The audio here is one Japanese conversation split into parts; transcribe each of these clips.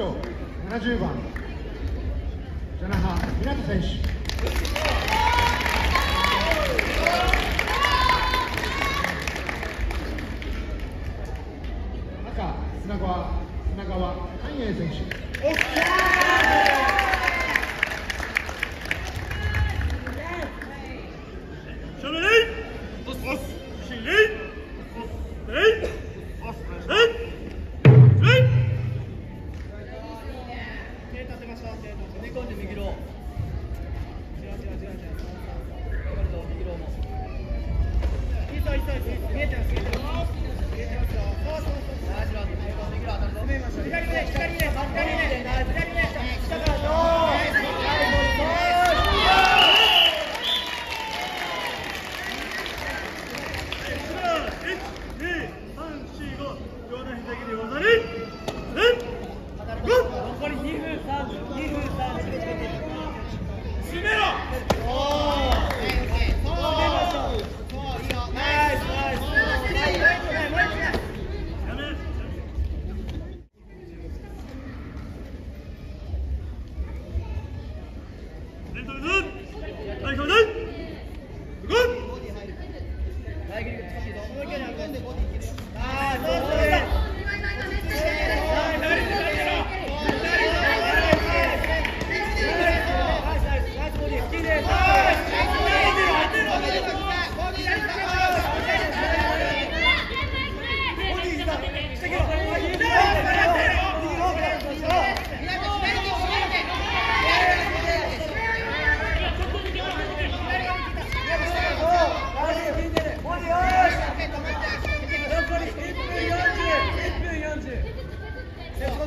白70番。ジャナハミナト選手。赤砂川砂川寛永選手。ょう手立て寝込んで右ロー違う違う違う違うわかる。ぞ右ローもいいぞいいぞ見えてます見えてます見えてますよそうそうそうナイスランド右ロー当たるぞ左目左目左目ナイス左目下からどうナイス残り2分3 2分3締めろおお締めましょうナイスナイスナイスナイス大切に難しいぞもう一回やるああそうそうそう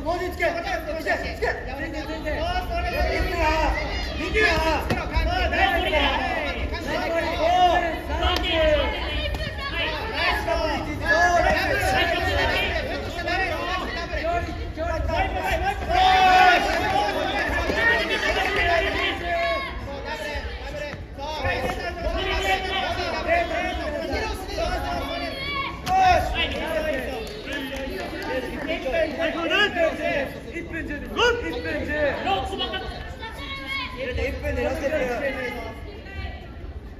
文字つけつけつけ全然全然右は右1分10です1分10 1分で乗せる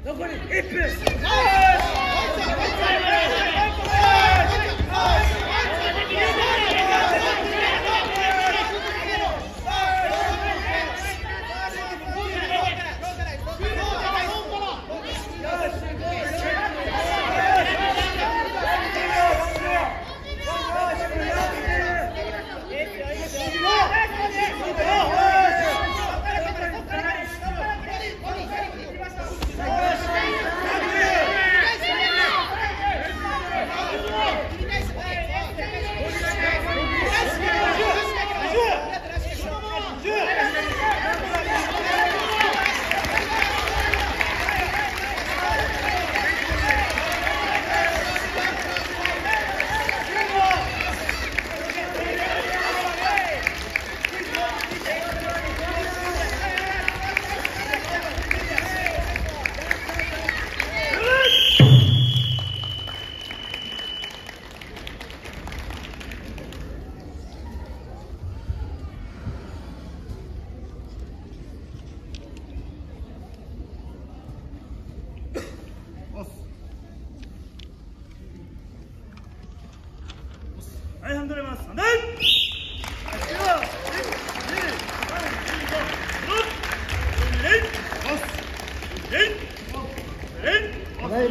残り1分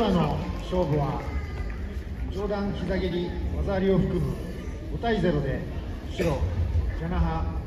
ただいまの勝負は上段膝蹴り技ありを含む5対0で白ジャナハ